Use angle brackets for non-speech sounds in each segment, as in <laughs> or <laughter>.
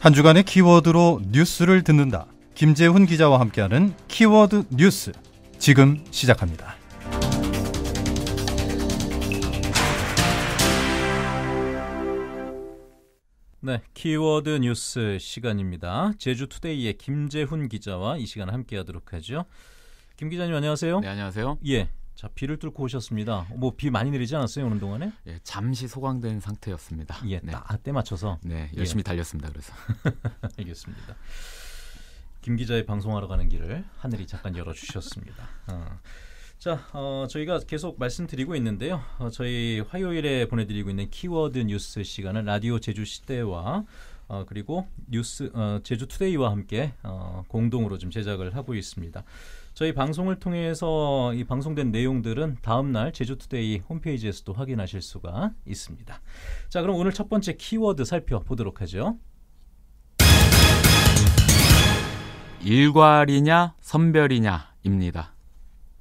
한 주간의 키워드로 뉴스를 듣는다. 김재훈 기자와 함께하는 키워드 뉴스 지금 시작합니다. 네, 키워드 뉴스 시간입니다. 제주투데이의 김재훈 기자와 이 시간 함께하도록 하죠. 김 기자님 안녕하세요. 네, 안녕하세요. 예, 자 비를 뚫고 오셨습니다. 뭐 비 많이 내리지 않았어요 오는 동안에? 예, 잠시 소강된 상태였습니다. 예, 네. 때 맞춰서. 네, 열심히 예. 달렸습니다. 그래서. <laughs> 알겠습니다. 김 기자의 방송하러 가는 길을 하늘이 잠깐 열어주셨습니다. 어. 자, 어, 저희가 계속 말씀드리고 있는데요. 어, 저희 화요일에 보내드리고 있는 키워드 뉴스 시간은 라디오 제주 시대와 어, 그리고 뉴스 어, 제주 투데이와 함께 어, 공동으로 좀 제작을 하고 있습니다. 저희 방송을 통해서 이 방송된 내용들은 다음 날 제주투데이 홈페이지에서도 확인하실 수가 있습니다. 자, 그럼 오늘 첫 번째 키워드 살펴보도록 하죠. 일괄이냐 선별이냐입니다.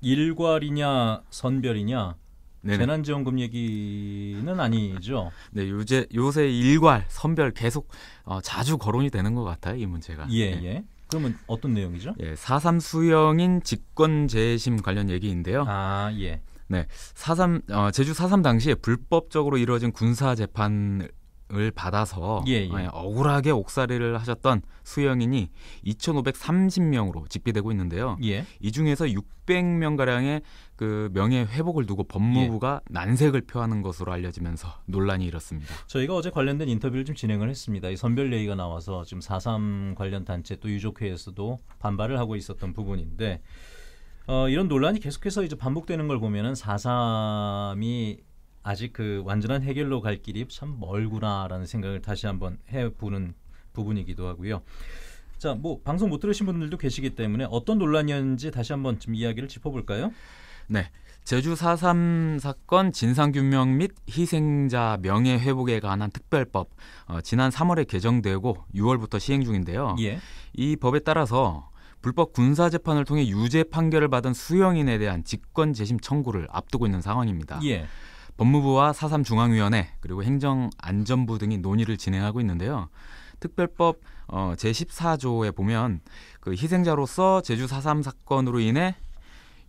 일괄이냐 선별이냐 네네. 재난지원금 얘기는 아니죠. 네, 요새 요새 일괄 선별 계속 어, 자주 거론이 되는 것 같아요 이 문제가. 예, 네. 예. 그러면 어떤 내용이죠? 예, 4.3 수영인 직권 재심 관련 얘기인데요. 아, 예. 네, 4.3 어, 제주 4.3 당시에 불법적으로 이루어진 군사 재판을 받아서 예, 예. 예, 억울하게 옥살이를 하셨던 수영인이 2,530명으로 집계되고 있는데요. 예. 이 중에서 600명 가량의 그 명예 회복을 두고 법무부가 예. 난색을 표하는 것으로 알려지면서 논란이 일었습니다. 저희가 어제 관련된 인터뷰를 좀 진행을 했습니다. 이 선별 얘기가 나와서 지금 4.3 관련 단체 또 유족회에서도 반발을 하고 있었던 부분인데 어, 이런 논란이 계속해서 이제 반복되는 걸 보면은 4.3이 아직 그 완전한 해결로 갈 길이 참 멀구나라는 생각을 다시 한번 해보는 부분이기도 하고요. 자, 뭐 방송 못 들으신 분들도 계시기 때문에 어떤 논란이었는지 다시 한번 좀 이야기를 짚어볼까요? 네. 제주 4.3 사건 진상규명 및 희생자 명예회복에 관한 특별법 어, 지난 3월에 개정되고 6월부터 시행 중인데요. 예. 이 법에 따라서 불법 군사 재판을 통해 유죄 판결을 받은 수영인에 대한 직권 재심 청구를 앞두고 있는 상황입니다. 예. 법무부와 4.3 중앙위원회 그리고 행정안전부 등이 논의를 진행하고 있는데요. 특별법 어, 제14조에 보면 그 희생자로서 제주 4.3 사건으로 인해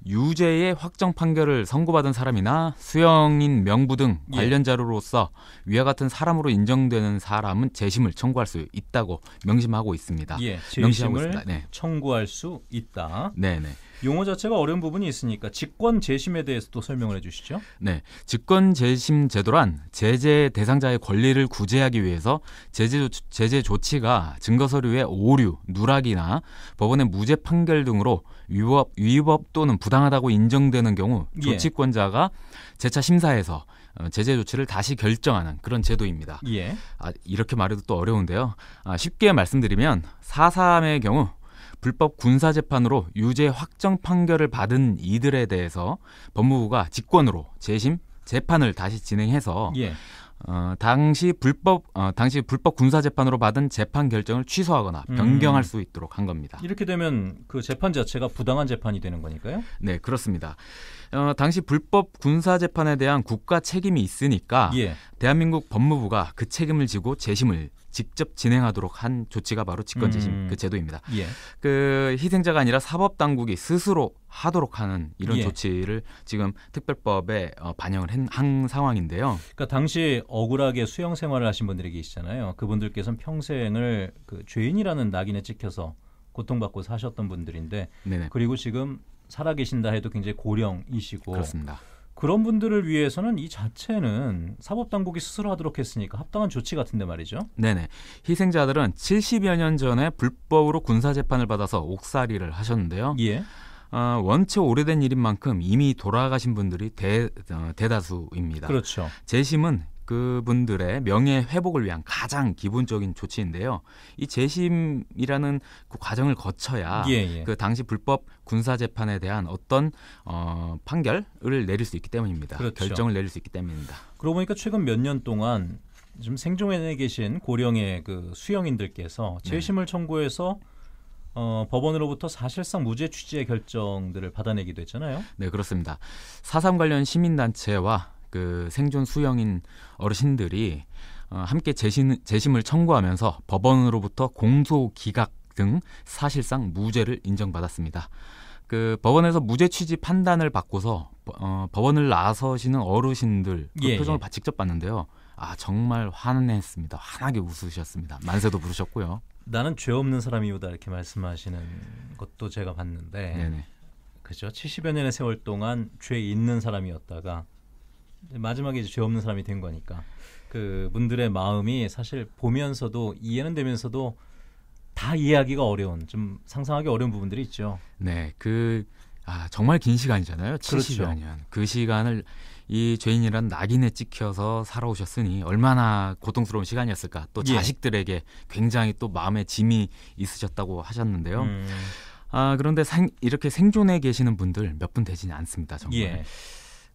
유죄의 확정 판결을 선고받은 사람이나 수영인 명부 등 예. 관련 자료로서 위와 같은 사람으로 인정되는 사람은 재심을 청구할 수 있다고 명심하고 있습니다. 예, 재심을 네. 청구할 수 있다. 네, 네. 용어 자체가 어려운 부분이 있으니까 직권 재심에 대해서도 설명을 해주시죠. 네, 직권 재심 제도란 제재 대상자의 권리를 구제하기 위해서 제재, 제재 조치가 증거 서류의 오류, 누락이나 법원의 무죄 판결 등으로 위법, 위법 또는 부당하다고 인정되는 경우 예. 조치권자가 재차 심사해서 어, 제재 조치를 다시 결정하는 그런 제도입니다. 예. 아, 이렇게 말해도 또 어려운데요. 아, 쉽게 말씀드리면 4.3의 경우 불법 군사 재판으로 유죄 확정 판결을 받은 이들에 대해서 법무부가 직권으로 재심 재판을 다시 진행해서 예. 어, 당시 불법 어, 당시 불법 군사 재판으로 받은 재판 결정을 취소하거나 음. 변경할 음. 수 있도록 한 겁니다. 이렇게 되면 그 재판 자체가 부당한 재판이 되는 거니까요? 네, 그렇습니다. 어, 당시 불법 군사 재판에 대한 국가 책임이 있으니까 예. 대한민국 법무부가 그 책임을 지고 재심을 직접 진행하도록 한 조치가 바로 직권재심 음. 그 제도입니다. 예. 그 희생자가 아니라 사법 당국이 스스로 하도록 하는 이런 예. 조치를 지금 특별법에 어, 반영을 한 상황인데요. 그러니까 당시 억울하게 수영 생활을 하신 분들이 계시잖아요. 그분들께서는 평생을 그 죄인이라는 낙인에 찍혀서 고통받고 사셨던 분들인데 네네. 그리고 지금 살아계신다 해도 굉장히 고령이시고 그렇습니다. 그런 분들을 위해서는 이 자체는 사법당국이 스스로 하도록 했으니까 합당한 조치 같은데 말이죠. 네네. 희생자들은 70여 년 전에 불법으로 군사재판을 받아서 옥살이를 하셨는데요. 예. 어, 원체 오래된 일인 만큼 이미 돌아가신 분들이 대, 어, 대다수입니다. 그렇죠. 재심은 그분들의 명예 회복을 위한 가장 기본적인 조치인데요. 이 재심이라는 그 과정을 거쳐야 예, 예. 그 당시 불법 군사 재판에 대한 어떤 어, 판결을 내릴 수 있기 때문입니다. 그렇죠. 결정을 내릴 수 있기 때문입니다. 그러고 보니까 최근 몇 년 동안 좀 생존에 계신 고령의 그 수영인들께서 네. 재심을 네. 청구해서 어, 법원으로부터 사실상 무죄 취지의 결정들을 받아내기도 했잖아요. 네, 그렇습니다. 사삼 관련 시민단체와 그 생존 수영인 어르신들이 어, 함께 재심, 재심을 청구하면서 법원으로부터 공소 기각 등 사실상 무죄를 인정받았습니다. 그 법원에서 무죄 취지 판단을 받고서 어, 법원을 나서시는 어르신들 그 예, 표정을 예. 직접 봤는데요. 아 정말 화냈습니다. 환하게 웃으셨습니다. 만세도 부르셨고요. 나는 죄 없는 사람이오다 이렇게 말씀하시는 것도 제가 봤는데 네네. 그죠? 70여 년의 세월 동안 죄 있는 사람이었다가 마지막에 죄 없는 사람이 된 거니까 그 분들의 마음이 사실 보면서도 이해는 되면서도 다 이해하기가 어려운 좀 상상하기 어려운 부분들이 있죠. 네, 그 아, 정말 긴 시간이잖아요. 70여 그렇죠. 년. 그 시간을 이 죄인이란 낙인에 찍혀서 살아오셨으니 얼마나 고통스러운 시간이었을까. 또 예. 자식들에게 굉장히 또 마음에 짐이 있으셨다고 하셨는데요. 음, 아, 그런데 생, 이렇게 생존해 계시는 분들 몇 분 되지는 않습니다. 정말. 예.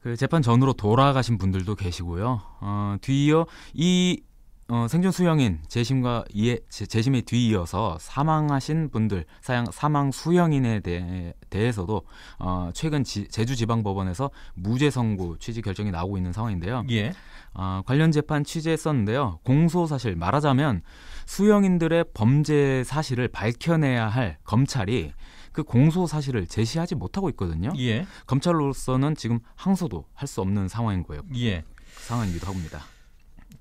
그 재판 전으로 돌아가신 분들도 계시고요. 어, 뒤이어 이 어, 생존 수형인 재심과 이에 재- 재심에 뒤이어서 사망하신 분들 사양, 사망 수형인에 대해, 대해서도 어, 최근 지, 제주지방법원에서 무죄 선고 취지 결정이 나오고 있는 상황인데요. 예. 어, 관련 재판 취재했었는데요. 공소 사실 말하자면 수형인들의 범죄 사실을 밝혀내야 할 검찰이 그 공소 사실을 제시하지 못하고 있거든요. 예. 검찰로서는 지금 항소도 할 수 없는 상황인 거예요. 예. 상황이기도 합니다.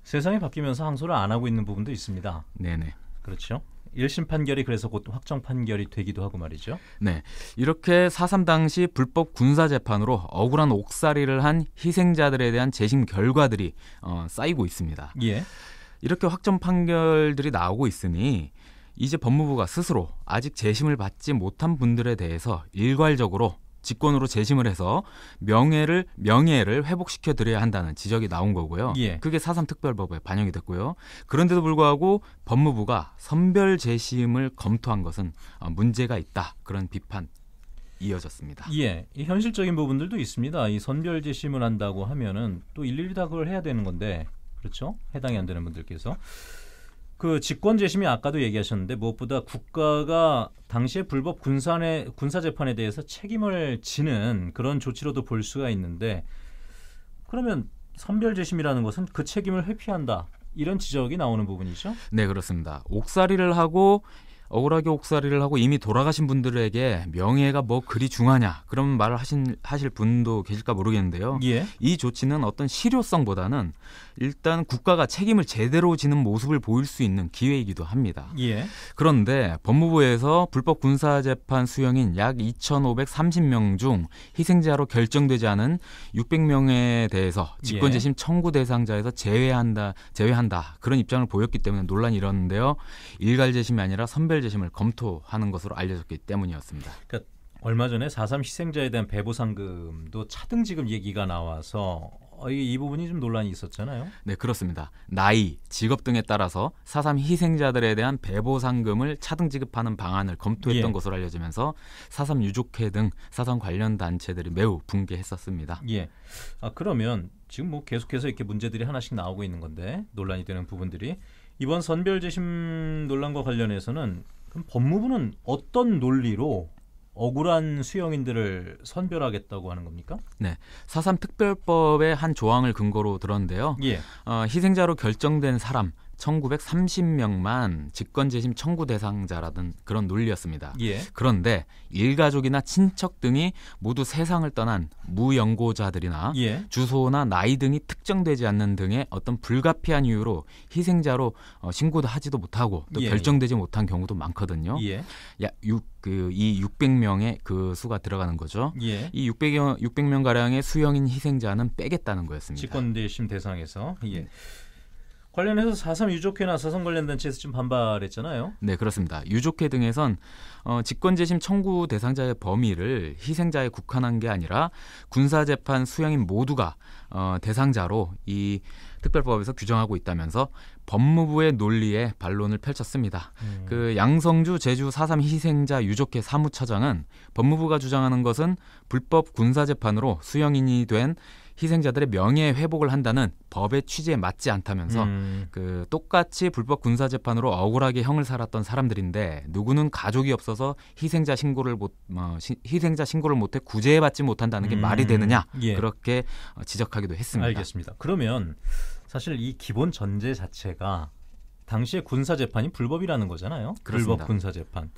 세상이 바뀌면서 항소를 안 하고 있는 부분도 있습니다. 네네. 그렇죠. 1심 판결이 그래서 곧 확정 판결이 되기도 하고 말이죠. 네. 이렇게 4.3 당시 불법 군사 재판으로 억울한 옥살이를 한 희생자들에 대한 재심 결과들이 어, 쌓이고 있습니다. 예. 이렇게 확정 판결들이 나오고 있으니 이제 법무부가 스스로 아직 재심을 받지 못한 분들에 대해서 일괄적으로 직권으로 재심을 해서 명예를 명예를 회복시켜 드려야 한다는 지적이 나온 거고요. 예. 그게 4.3 특별법에 반영이 됐고요. 그런데도 불구하고 법무부가 선별 재심을 검토한 것은 어, 문제가 있다. 그런 비판 이어졌습니다. 예, 이 현실적인 부분들도 있습니다. 이 선별 재심을 한다고 하면은 또 일일이 다 그걸 해야 되는 건데, 그렇죠? 해당이 안 되는 분들께서 그 직권 재심이 아까도 얘기하셨는데 무엇보다 국가가 당시에 불법 군산의 군사 재판에 대해서 책임을 지는 그런 조치로도 볼 수가 있는데, 그러면 선별 재심이라는 것은 그 책임을 회피한다 이런 지적이 나오는 부분이죠. 네, 그렇습니다. 옥살이를 하고 억울하게 옥살이를 하고 이미 돌아가신 분들에게 명예가 뭐 그리 중하냐 그런 말을 하신 하실 분도 계실까 모르겠는데요. 예, 이 조치는 어떤 실효성보다는 일단 국가가 책임을 제대로 지는 모습을 보일 수 있는 기회이기도 합니다. 예, 그런데 법무부에서 불법 군사 재판 수형인 약 2,530명 중 희생자로 결정되지 않은 600명에 대해서 직권재심 청구 대상자에서 제외한다, 제외한다 그런 입장을 보였기 때문에 논란이 일었는데요. 일괄 재심이 아니라 선별 재심을 검토하는 것으로 알려졌기 때문이었습니다. 얼마 전에 4.3 희생자에 대한 배보상금도 차등지급 얘기가 나와서 어, 이, 이 부분이 좀 논란이 있었잖아요. 네, 그렇습니다. 나이, 직업 등에 따라서 4.3 희생자들에 대한 배보상금을 차등 지급하는 방안을 검토했던 예. 것으로 알려지면서 4.3 유족회 등 4.3 관련 단체들이 매우 붕괴했었습니다. 예. 아 그러면 지금 뭐 계속해서 이렇게 문제들이 하나씩 나오고 있는 건데 논란이 되는 부분들이 이번 선별재심 논란과 관련해서는 그럼 법무부는 어떤 논리로 억울한 수용인들을 선별하겠다고 하는 겁니까? 4.3 특별법의 한 조항을 근거로 들었는데요. 예. 어, 희생자로 결정된 사람 1930명만 직권재심 청구 대상자라던 그런 논리였습니다. 예. 그런데 일가족이나 친척 등이 모두 세상을 떠난 무연고자들이나 예. 주소나 나이 등이 특정되지 않는 등의 어떤 불가피한 이유로 희생자로 어, 신고도 하지도 못하고 또 예, 결정되지 못한 경우도 많거든요. 예. 야, 육, 그, 이 600명의 그 수가 들어가는 거죠. 예. 이 600여, 600명 가량의 수형인 희생자는 빼겠다는 거였습니다. 직권대심 대상에서 예. 관련해서 4.3 유족회나 사선 관련 단체에서 좀 반발했잖아요. 네, 그렇습니다. 유족회 등에선 어, 직권재심 청구 대상자의 범위를 희생자에 국한한 게 아니라 군사재판 수형인 모두가 어, 대상자로 이 특별법에서 규정하고 있다면서 법무부의 논리에 반론을 펼쳤습니다. 음. 그 양성주 제주 4.3 희생자 유족회 사무처장은 법무부가 주장하는 것은 불법 군사재판으로 수형인이 된 희생자들의 명예 회복을 한다는 법의 취지에 맞지 않다면서 음, 그 똑같이 불법 군사 재판으로 억울하게 형을 살았던 사람들인데 누구는 가족이 없어서 희생자 신고를 못 어, 시- 희생자 신고를 못해 구제받지 못한다는 게 음, 말이 되느냐 예. 그렇게 어, 지적하기도 했습니다. 알겠습니다. 그러면 사실 이 기본 전제 자체가 당시에 군사 재판이 불법이라는 거잖아요. 그렇습니다. 불법 군사 재판.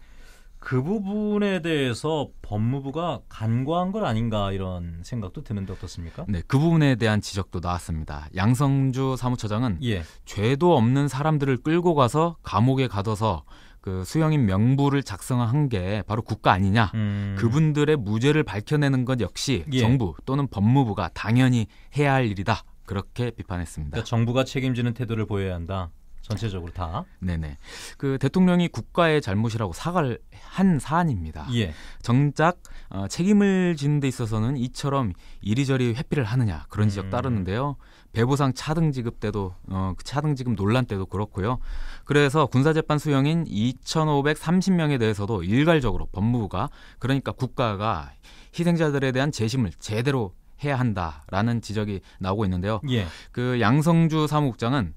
그 부분에 대해서 법무부가 간과한 것 아닌가 이런 생각도 드는데 어떻습니까? 네, 그 부분에 대한 지적도 나왔습니다. 양성주 사무처장은 예. 죄도 없는 사람들을 끌고 가서 감옥에 가둬서 그 수용인 명부를 작성한 게 바로 국가 아니냐. 음, 그분들의 무죄를 밝혀내는 것 역시 예. 정부 또는 법무부가 당연히 해야 할 일이다. 그렇게 비판했습니다. 그러니까 정부가 책임지는 태도를 보여야 한다. 전체적으로 다. 네네. 그 대통령이 국가의 잘못이라고 사과를 한 사안입니다. 예. 정작 어, 책임을 지는 데 있어서는 이처럼 이리저리 회피를 하느냐 그런 지적 음. 따르는데요. 배보상 차등 지급 때도 어, 그 차등 지급 논란 때도 그렇고요. 그래서 군사재판 수용인 2,530명에 대해서도 일괄적으로 법무부가 그러니까 국가가 희생자들에 대한 재심을 제대로 해야 한다라는 지적이 나오고 있는데요. 예. 그 양성주 사무국장은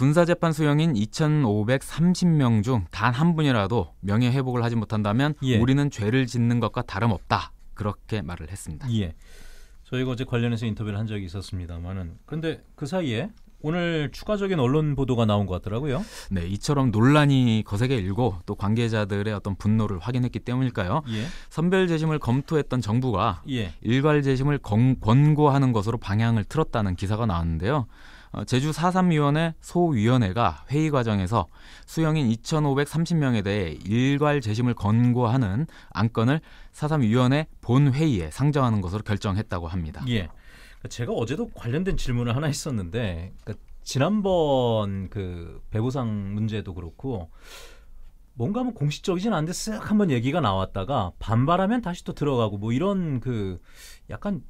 군사재판 수용인 2,530명 중 단 한 분이라도 명예 회복을 하지 못한다면 예. 우리는 죄를 짓는 것과 다름없다. 그렇게 말을 했습니다. 예. 저희가 어제 관련해서 인터뷰를 한 적이 있었습니다만은 그런데 그 사이에 오늘 추가적인 언론 보도가 나온 것 같더라고요. 네, 이처럼 논란이 거세게 일고 또 관계자들의 어떤 분노를 확인했기 때문일까요? 예. 선별 재심을 검토했던 정부가 예. 일괄 재심을 건- 권고하는 것으로 방향을 틀었다는 기사가 나왔는데요. 어, 제주 4.3위원회 소위원회가 회의 과정에서 수용인 2,530명에 대해 일괄 재심을 권고하는 안건을 4.3위원회 본회의에 상정하는 것으로 결정했다고 합니다. 예. 그러니까 제가 어제도 관련된 질문을 하나 했었는데 그러니까 지난번 그 배부상 문제도 그렇고 뭔가 뭐 공식적이진 않은데 쓱 한번 얘기가 나왔다가 반발하면 다시 또 들어가고 뭐 이런 그 약간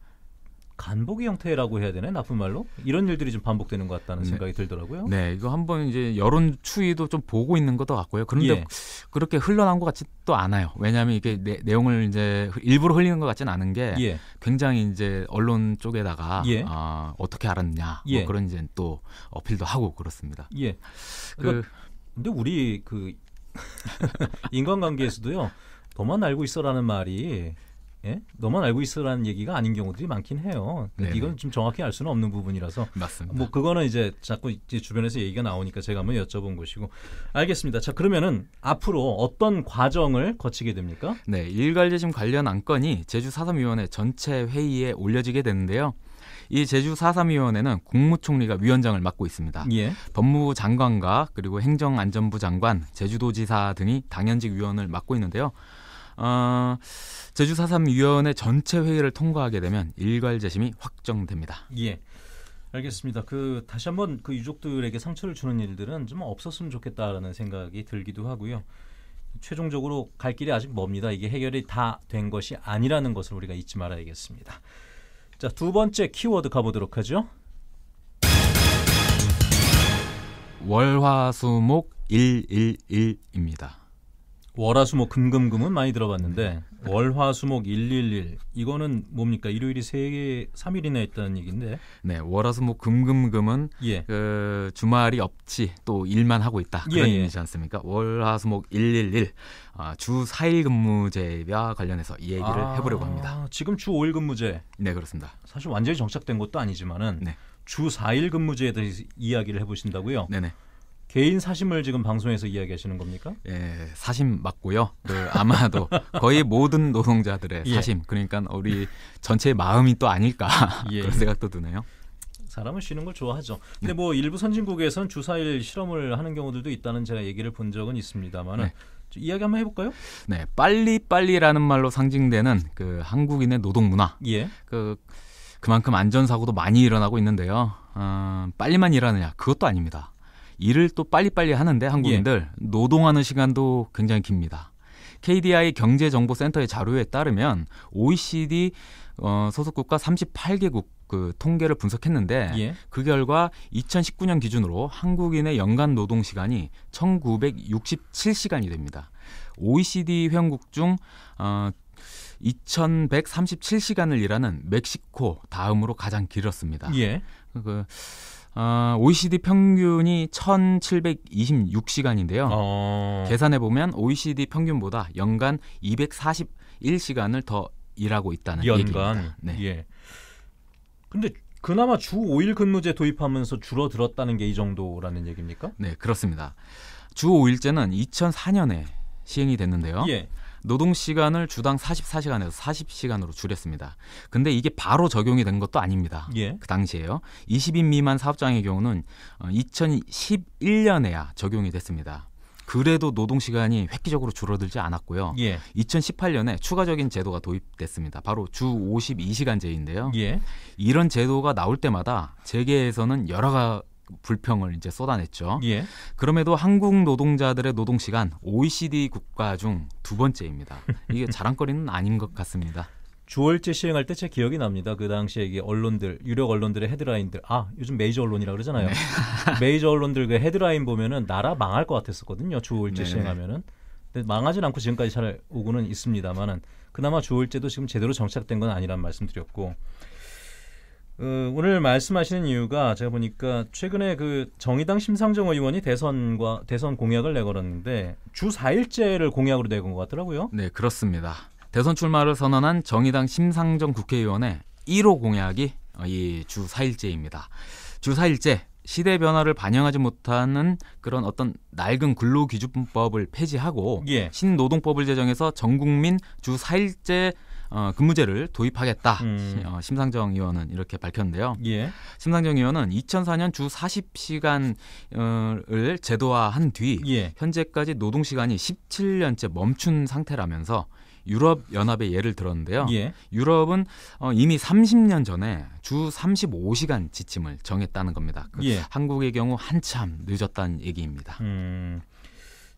간보기 형태라고 해야 되나 나쁜 말로 이런 일들이 좀 반복되는 것 같다는 네. 생각이 들더라고요. 네, 이거 한번 이제 여론 추이도 좀 보고 있는 것도 같고요. 그런데 예. 그렇게 흘러난 것 같지도 않아요. 왜냐하면 이게 내, 내용을 이제 일부러 흘리는 것 같지는 않은 게 예. 굉장히 이제 언론 쪽에다가 예. 아, 어떻게 알았냐 예. 뭐 그런 이제 또 어필도 하고 그렇습니다. 예. 그 그러니까 근데 우리 그 <laughs> 인간관계에서도요. 너만 알고 있어라는 말이 예? 너만 알고 있어라는 얘기가 아닌 경우들이 많긴 해요. 네네. 이건 좀 정확히 알 수는 없는 부분이라서 맞습니다. 뭐 그거는 이제 자꾸 이제 주변에서 얘기가 나오니까 제가 한번 여쭤본 것이고 알겠습니다. 자 그러면은 앞으로 어떤 과정을 거치게 됩니까? 네, 일괄재심 관련 안건이 제주 4.3위원회 전체 회의에 올려지게 되는데요. 이 제주 4.3위원회는 국무총리가 위원장을 맡고 있습니다. 예. 법무부 장관과 그리고 행정안전부 장관, 제주도지사 등이 당연직 위원을 맡고 있는데요. 어, 제주 4.3위원회 전체 회의를 통과하게 되면 일괄 재심이 확정됩니다. 예. 알겠습니다. 그 다시 한번 그 유족들에게 상처를 주는 일들은 좀 없었으면 좋겠다라는 생각이 들기도 하고요. 최종적으로 갈 길이 아직 멉니다. 이게 해결이 다 된 것이 아니라는 것을 우리가 잊지 말아야겠습니다. 자, 두 번째 키워드 가보도록 하죠. 월화수목 111입니다. 월화수목 금금금은 많이 들어봤는데 월화수목 111 이거는 뭡니까? 일요일이 세 3일이나 있다는 얘기인데. 네, 월화수목 금금금은 예. 그 주말이 없지 또 일만 하고 있다 그런 예, 예. 의미지 않습니까? 월화수목 111 아, 주 4일 근무제와 관련해서 이 얘기를 아, 해보려고 합니다. 지금 주 5일 근무제 네 그렇습니다. 사실 완전히 정착된 것도 아니지만은 네. 주 4일 근무제에 대해서 이야기를 해보신다고요? 네네. 개인 사심을 지금 방송에서 이야기하시는 겁니까? 예, 사심 맞고요. 그 아마도 거의 모든 노동자들의 예. 사심 그러니까 우리 전체의 마음이 또 아닐까 예. 그런 생각도 드네요. 사람은 쉬는 걸 좋아하죠. 네. 근데 뭐 일부 선진국에서는 주 4일 실험을 하는 경우들도 있다는 제가 얘기를 본 적은 있습니다만은 네. 좀 이야기 한번 해볼까요? 네, 빨리 빨리라는 말로 상징되는 그 한국인의 노동 문화 예. 그 그만큼 안전 사고도 많이 일어나고 있는데요. 어, 빨리만 일하느냐 그것도 아닙니다. 일을 또 빨리빨리 하는데 한국인들 노동하는 시간도 굉장히 깁니다. KDI 경제정보센터의 자료에 따르면 OECD 어, 소속 국가 38개국 그 통계를 분석했는데 예. 그 결과 2019년 기준으로 한국인의 연간 노동 시간이 1967시간이 됩니다. OECD 회원국 중 어, 2,137시간을 일하는 멕시코 다음으로 가장 길었습니다. 예. 그 어, OECD 평균이 1,726시간인데요. 어. 계산해 보면 OECD 평균보다 연간 241시간을 더 일하고 있다는 연간. 얘기입니다. 네. 예. 근데 그나마 주 5일 근무제 도입하면서 줄어들었다는 게 이 정도라는 얘기입니까? 네, 그렇습니다. 주 5일제는 2004년에 시행이 됐는데요. 예. 노동 시간을 주당 44시간에서 40시간으로 줄였습니다. 근데 이게 바로 적용이 된 것도 아닙니다. 예. 그 당시에요. 20인 미만 사업장의 경우는 2011년에야 적용이 됐습니다. 그래도 노동 시간이 획기적으로 줄어들지 않았고요. 예. 2018년에 추가적인 제도가 도입됐습니다. 바로 주 52시간제인데요. 예. 이런 제도가 나올 때마다 재계에서는 여러 가 불평을 이제 쏟아냈죠. 예. 그럼에도 한국 노동자들의 노동 시간 OECD 국가 중 두 번째입니다. 이게 <laughs> 자랑거리는 아닌 것 같습니다. 주월제 시행할 때 제 기억이 납니다. 그 당시에 이게 언론들, 유력 언론들의 헤드라인들. 아, 요즘 메이저 언론이라 그러잖아요. 네. <laughs> 메이저 언론들 그 헤드라인 보면은 나라 망할 것 같았었거든요. 주월제 네. 시행하면은. 근데 망하진 않고 지금까지 잘 오고는 있습니다만은 그나마 주월제도 지금 제대로 정착된 건 아니란 말씀드렸고 어, 오늘 말씀하시는 이유가 제가 보니까 최근에 그 정의당 심상정 의원이 대선과 대선 공약을 내걸었는데 주 4일제를 공약으로 내건 것 같더라고요. 네, 그렇습니다. 대선 출마를 선언한 정의당 심상정 국회의원의 1호 공약이 이주 4일제입니다. 주 4일제 시대 변화를 반영하지 못하는 그런 어떤 낡은 근로기준법을 폐지하고 예. 신노동법을 제정해서 전 국민 주 4일제 어, 근무제를 도입하겠다. 음. 시- 어, 심상정 의원은 이렇게 밝혔는데요. 예. 심상정 의원은 2004년 주 40시간을 제도화한 뒤 예. 현재까지 노동 시간이 17년째 멈춘 상태라면서 유럽 연합의 예를 들었는데요. 예. 유럽은 어, 이미 30년 전에 주 35시간 지침을 정했다는 겁니다. 그 예. 한국의 경우 한참 늦었다는 얘기입니다. 음,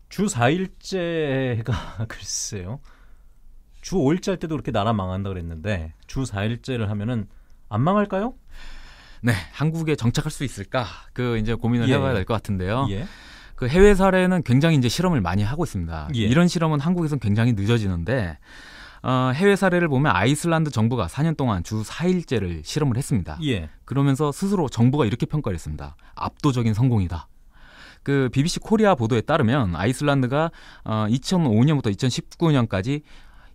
주 4일제가 <laughs> 글쎄요. 주 5일제 할 때도 그렇게 나라 망한다 그랬는데 주 4일제를 하면은 안 망할까요? 네, 한국에 정착할 수 있을까? 그 이제 고민을 예, 해봐야 예. 될것 같은데요. 예. 그 해외 사례는 굉장히 이제 실험을 많이 하고 있습니다. 예. 이런 실험은 한국에선 굉장히 늦어지는데 어, 해외 사례를 보면 아이슬란드 정부가 4년 동안 주 4일제를 실험을 했습니다. 예. 그러면서 스스로 정부가 이렇게 평가를 했습니다. 압도적인 성공이다. 그 BBC 코리아 보도에 따르면 아이슬란드가 어, 2005년부터 2019년까지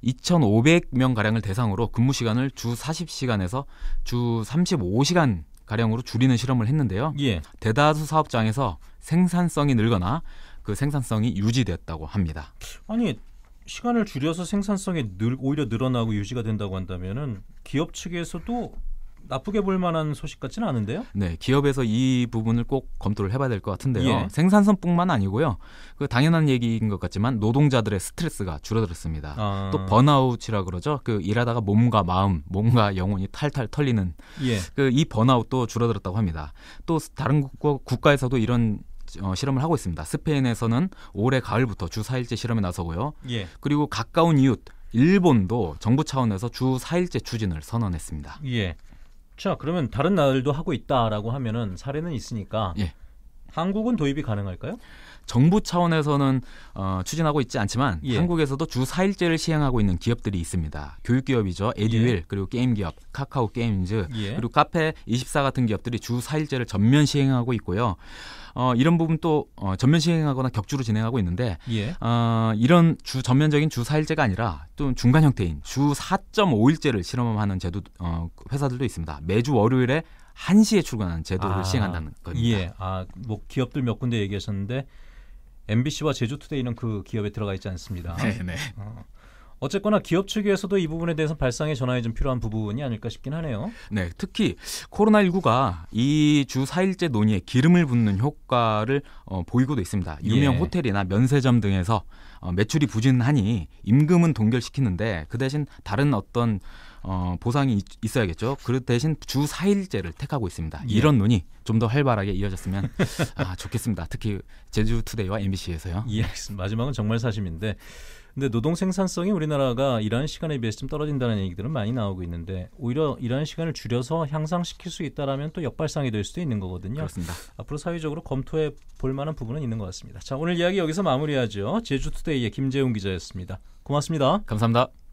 2,500명 가량을 대상으로 근무 시간을 주 40시간에서 주 35시간 가량으로 줄이는 실험을 했는데요. 예. 대다수 사업장에서 생산성이 늘거나 그 생산성이 유지됐다고 합니다. 아니 시간을 줄여서 생산성이 늘 오히려 늘어나고 유지가 된다고 한다면은 기업 측에서도 나쁘게 볼 만한 소식 같지는 않은데요. 네, 기업에서 이 부분을 꼭 검토를 해봐야 될 것 같은데요. 예. 생산성뿐만 아니고요. 그 당연한 얘기인 것 같지만 노동자들의 스트레스가 줄어들었습니다. 아, 또 번아웃이라 그러죠. 그 일하다가 몸과 마음, 몸과 영혼이 탈탈 털리는 예. 그이 번아웃도 줄어들었다고 합니다. 또 다른 국가, 국가에서도 이런 어, 실험을 하고 있습니다. 스페인에서는 올해 가을부터 주 4일제 실험에 나서고요. 예. 그리고 가까운 이웃 일본도 정부 차원에서 주 4일제 추진을 선언했습니다. 예. 자, 그러면 다른 나라들도 하고 있다라고 하면은 사례는 있으니까 예. 한국은 도입이 가능할까요? 정부 차원에서는 어, 추진하고 있지 않지만 예. 한국에서도 주 4일제를 시행하고 있는 기업들이 있습니다. 교육기업이죠. 에듀윌 예. 그리고 게임기업 카카오 게임즈 예. 그리고 카페 24 같은 기업들이 주 4일제를 전면 시행하고 있고요. 어, 이런 부분 또 어, 전면 시행하거나 격주로 진행하고 있는데 예. 어, 이런 주 전면적인 주 4일제가 아니라 또 중간 형태인 주 4.5일제를 실험하는 제도 어, 회사들도 있습니다. 매주 월요일에 1시에 출근하는 제도를 아, 시행한다는 겁니다. 예. 아, 뭐 기업들 몇 군데 얘기하셨는데 MBC와 제주투데이는 그 기업에 들어가 있지 않습니다. 네, 네. 어. 어쨌거나 기업 측에서도 이 부분에 대해서 발상의 전환이 좀 필요한 부분이 아닐까 싶긴 하네요. 네, 특히 코로나19가 이 주 4일제 논의에 기름을 붓는 효과를 어, 보이고도 있습니다. 유명 예. 호텔이나 면세점 등에서 어, 매출이 부진하니 임금은 동결시키는데 그 대신 다른 어떤 어, 보상이 있, 있어야겠죠. 그 대신 주 4일제를 택하고 있습니다. 예. 이런 논의 좀 더 활발하게 이어졌으면 아, 좋겠습니다. 특히 제주투데이와 MBC에서요. <laughs> 예, 알겠습니다. 마지막은 정말 사심인데 근데 노동 생산성이 우리나라가 일하는 시간에 비해서 좀 떨어진다는 얘기들은 많이 나오고 있는데 오히려 일하는 시간을 줄여서 향상시킬 수 있다라면 또 역발상이 될 수도 있는 거거든요. 그렇습니다. 앞으로 사회적으로 검토해 볼 만한 부분은 있는 것 같습니다. 자, 오늘 이야기 여기서 마무리하죠. 제주투데이의 김재훈 기자였습니다. 고맙습니다. 감사합니다.